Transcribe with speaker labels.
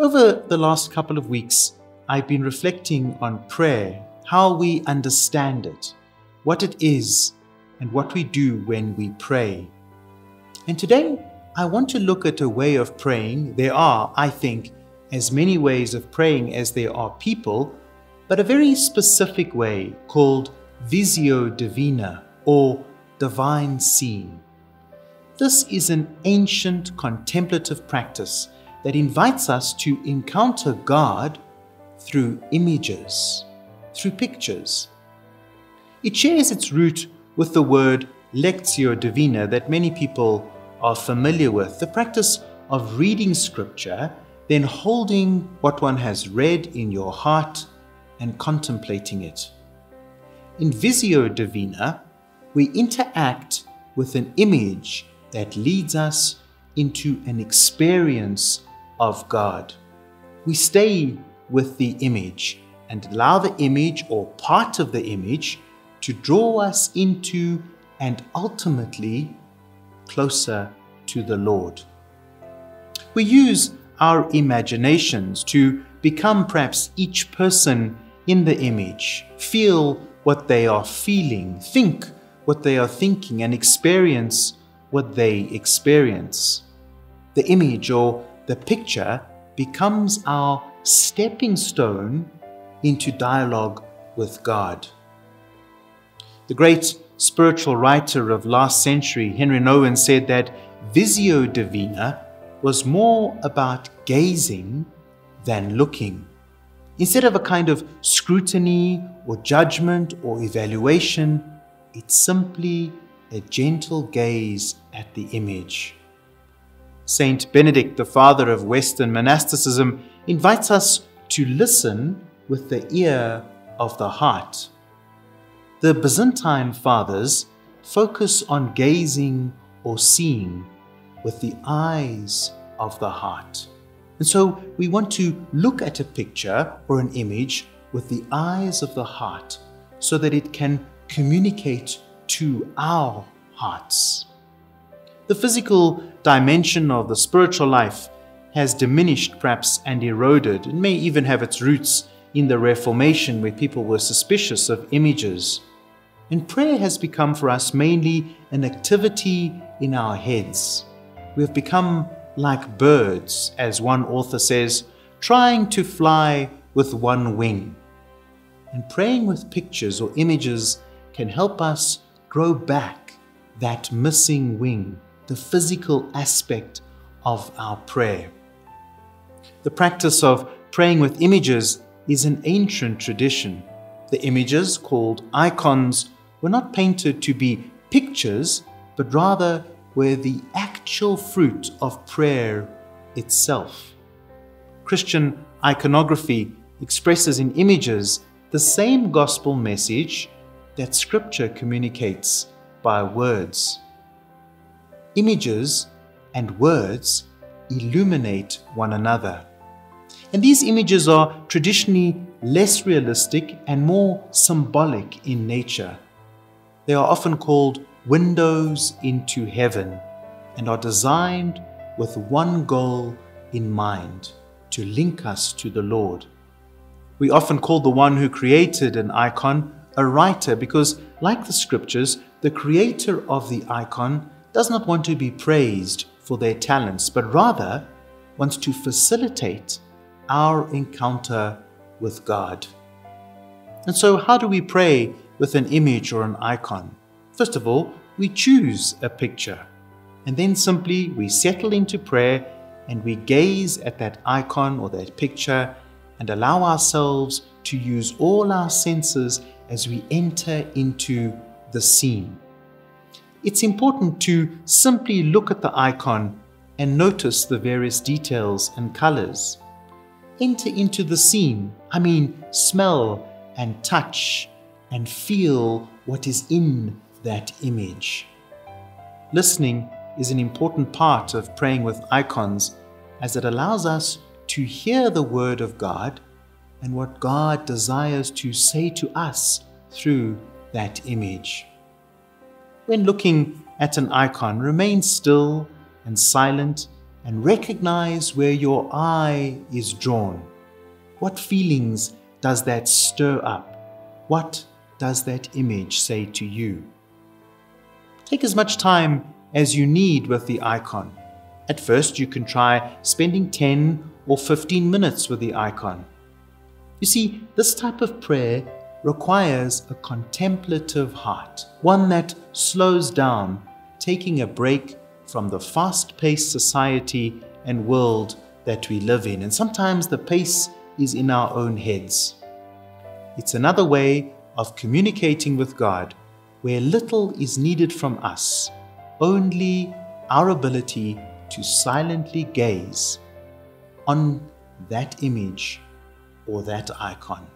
Speaker 1: Over the last couple of weeks, I've been reflecting on prayer, how we understand it, what it is, and what we do when we pray. And today, I want to look at a way of praying. There are, I think, as many ways of praying as there are people, but a very specific way called Visio Divina or divine seeing. This is an ancient contemplative practice that invites us to encounter God through images, through pictures. It shares its root with the word lectio divina that many people are familiar with, the practice of reading scripture, then holding what one has read in your heart and contemplating it. In Visio Divina, we interact with an image that leads us into an experience of God. We stay with the image and allow the image or part of the image to draw us into and ultimately closer to the Lord. We use our imaginations to become perhaps each person in the image, feel what they are feeling, think what they are thinking, and experience what they experience. The image or the picture becomes our stepping stone into dialogue with God. The great spiritual writer of last century, Henri Nouwen, said that Visio Divina was more about gazing than looking. Instead of a kind of scrutiny or judgment or evaluation, it's simply a gentle gaze at the image. Saint Benedict, the father of Western monasticism, invites us to listen with the ear of the heart. The Byzantine fathers focus on gazing or seeing with the eyes of the heart. And so we want to look at a picture or an image with the eyes of the heart so that it can communicate to our hearts. The physical dimension of the spiritual life has diminished, perhaps, and eroded. It may even have its roots in the Reformation, where people were suspicious of images. And prayer has become for us mainly an activity in our heads. We have become like birds, as one author says, trying to fly with one wing. And praying with pictures or images can help us grow back that missing wing, the physical aspect of our prayer. The practice of praying with images is an ancient tradition. The images, called icons, were not painted to be pictures, but rather were the actual fruit of prayer itself. Christian iconography expresses in images the same gospel message that Scripture communicates by words. Images and words illuminate one another. And these images are traditionally less realistic and more symbolic in nature. They are often called windows into heaven and are designed with one goal in mind to link us to the Lord. We often call the one who created an icon a writer because, like the scriptures, the creator of the icon does not want to be praised for their talents, but rather wants to facilitate our encounter with God. And so, how do we pray with an image or an icon? First of all, we choose a picture, and then simply we settle into prayer and we gaze at that icon or that picture and allow ourselves to use all our senses as we enter into the scene. It's important to simply look at the icon and notice the various details and colors. Enter into the scene, I mean, smell and touch and feel what is in that image. Listening is an important part of praying with icons as it allows us to hear the Word of God and what God desires to say to us through that image. When looking at an icon, remain still and silent and recognize where your eye is drawn. What feelings does that stir up? What does that image say to you? Take as much time as you need with the icon. At first, you can try spending 10 or 15 minutes with the icon. You see, this type of prayer requires a contemplative heart, one that slows down, taking a break from the fast paced society and world that we live in. And sometimes the pace is in our own heads. It's another way of communicating with God where little is needed from us, only our ability to silently gaze on that image or that icon.